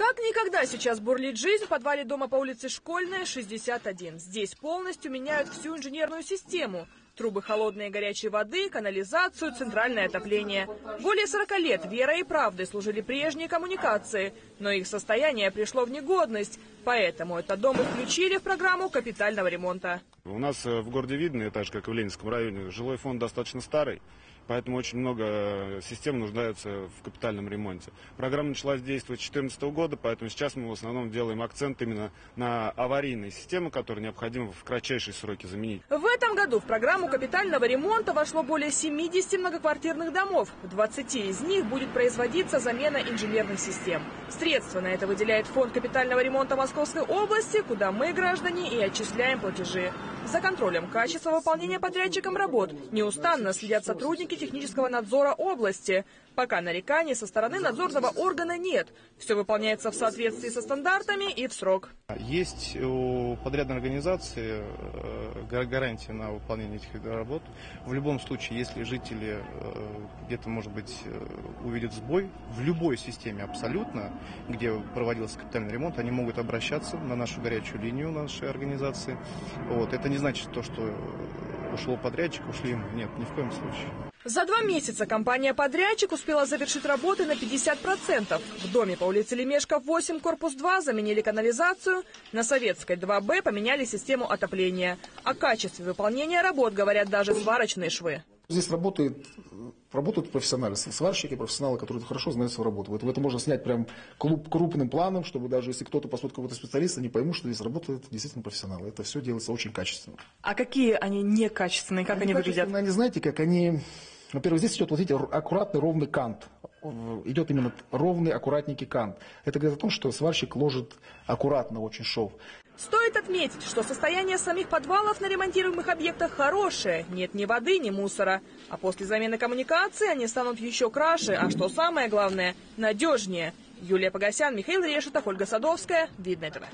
Как никогда сейчас бурлит жизнь в подвале дома по улице Школьная, 61. Здесь полностью меняют всю инженерную систему. Трубы холодной и горячей воды, канализацию, центральное отопление. Более 40 лет верой и правдой служили прежние коммуникации, но их состояние пришло в негодность. Поэтому этот дом и включили в программу капитального ремонта. У нас э, в городе Видно, так же как и в Ленинском районе, жилой фонд достаточно старый, поэтому очень много э, систем нуждаются в капитальном ремонте. Программа началась действовать с 2014 года, поэтому сейчас мы в основном делаем акцент именно на аварийные системы, которые необходимо в кратчайшие сроки заменить. В этом году в программу капитального ремонта вошло более 70 многоквартирных домов. В 20 из них будет производиться замена инженерных систем. Средства на это выделяет фонд капитального ремонта Московской области, куда мы, граждане, и отчисляем платежи. За контролем качества выполнения подрядчиком работ неустанно следят сотрудники технического надзора области. Пока нареканий со стороны надзорного органа нет. Все выполняется в соответствии со стандартами и в срок. Есть у подрядной организации э, гарантия на выполнение этих работ. В любом случае, если жители э, где-то, может быть, э, увидят сбой, в любой системе абсолютно, где проводился капитальный ремонт, они могут обращаться на нашу горячую линию нашей организации. Вот. Это не значит то, что ушло подрядчик, ушли ему. Нет, ни в коем случае. За два месяца компания-подрядчик успела завершить работы на 50%. В доме по улице Лемешка 8, корпус 2 заменили канализацию, на Советской 2Б поменяли систему отопления. О качестве выполнения работ говорят даже сварочные швы. Здесь работает, работают профессионалы, сварщики, профессионалы, которые хорошо знают свою работу. Это, это можно снять прям крупным планом, чтобы даже если кто-то посмотрит какого-то специалиста, не поймут, что здесь работают действительно профессионалы. Это все делается очень качественно. А какие они некачественные, как они, они выглядят? Они, знаете, как они... Во-первых, здесь идет, вот видите, аккуратный ровный кант. Идет именно ровный, аккуратненький кант. Это говорит о том, что сварщик ложит аккуратно очень шов. Стоит отметить, что состояние самих подвалов на ремонтируемых объектах хорошее. Нет ни воды, ни мусора. А после замены коммуникации они станут еще краше, а что самое главное, надежнее. Юлия Погосян, Михаил Решетов, Ольга Садовская. Видно этого.